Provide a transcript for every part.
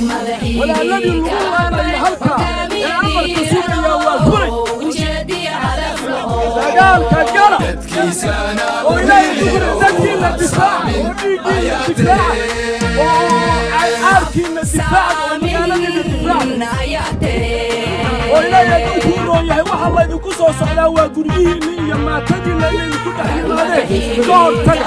ولا لم يلغوا أنا يحلقا يا عمر كسوك يا والكري قال كجرى وإلهي تقول تكي الانتفاع ونيجي الانتفاع وعاركي الانتفاع وميانا الانتفاع وإلهي أدوكم يحيى وحلا إذنكو سو سعلا وقريين يما تدي لين كل حين هذا دور تلع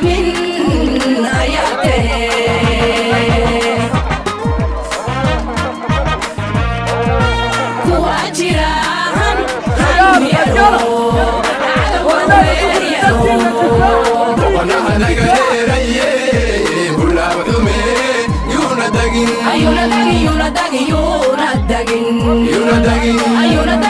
You're not dagging, you're not dagging, you're not dagging, you're not dagging, you're not dagging, you're not dagging,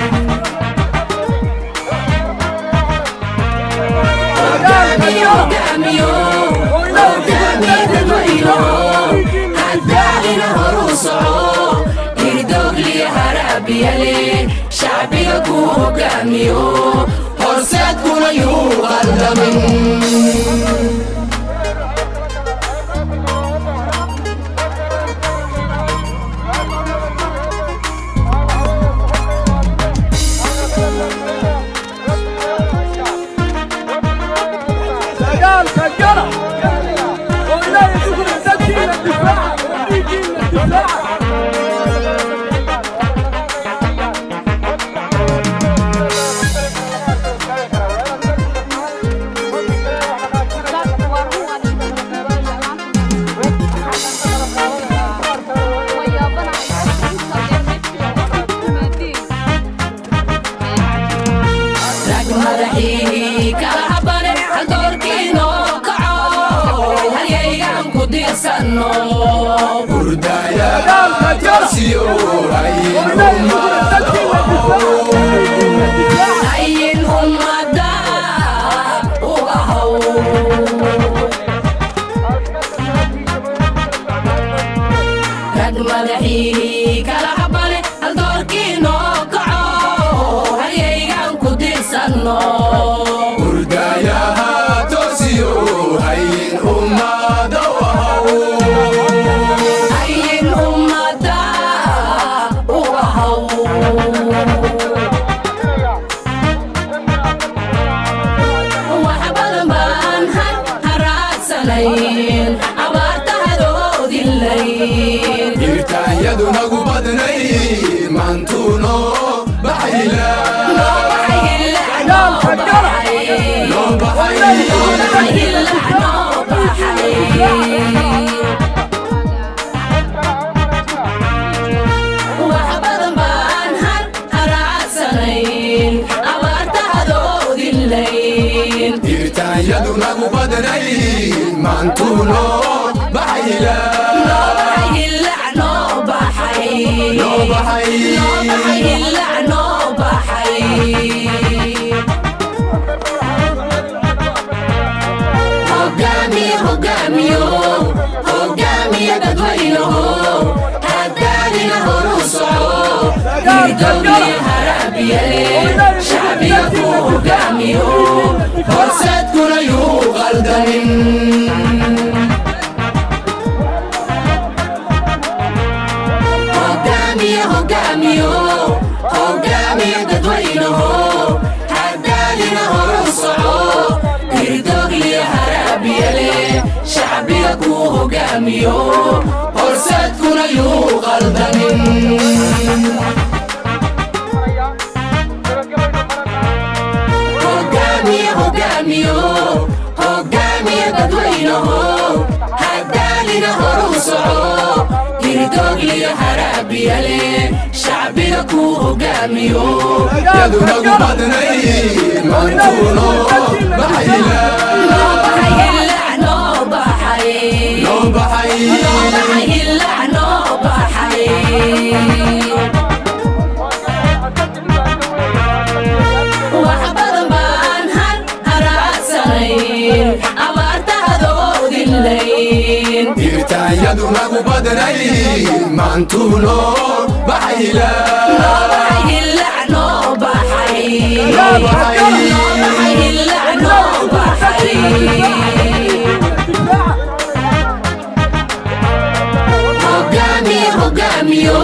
غيره كاميون قدامي بالمليون هداري together. no Burada yalan Yasiyor ayın olmaz يدنغ بدني مانتونو بحيلا نعم، لو بحيلا لو بحيلا لو بحيلا لو بحيلا يدنا بدني مانتونو بحيلا حي لا بحي اللعنة بحي هقامي هقامي يو هقامي يا بدوينو هداري نهر وصعو يدوني هرابي شعبي يكو هقامي يو فرصتكو ليو غلدنين شعبيك وهجاميو فرساتكو نيو غلبانين هجامي هجاميو هجامي بدوينو هدالي نهر وصعو جردوغلي حرابي يلي شعبي لكو هجاميو يا دونك بعد نايل منكونو بحيلا بحيلا بحي لو بحي لو بحي اللعنة بحي وحبر من هن هراسين أمرت هدود الليل بيرتا يدو بدري مانتولو بحي لا بحي اللعنة بحي لو بحي لو بحي اللعنة بحي hogaamiyo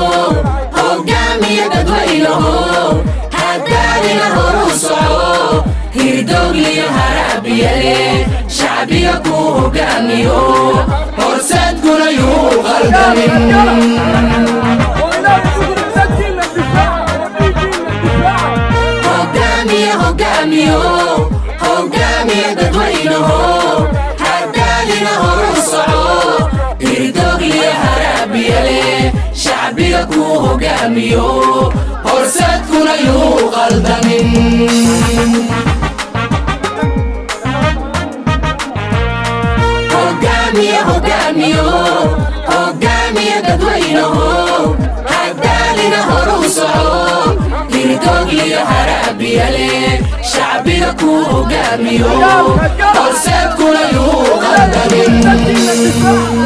hogaamiya dadwaynaho hadaanina horu soco hirdoogliyo haraabiyale shacbiga kuu hogaamiyo horsadkuna yuu qaldamin hogaamiyo hogaamiyo rabbiga kuu hogaamiyo horseedkuna yuu qaldamin hogaamiya dadwaynaho haddaalina horuu soco hirdogliyo haraabiyale shacbiga kuu hogaamiyo horseedkuna yuu qaldamin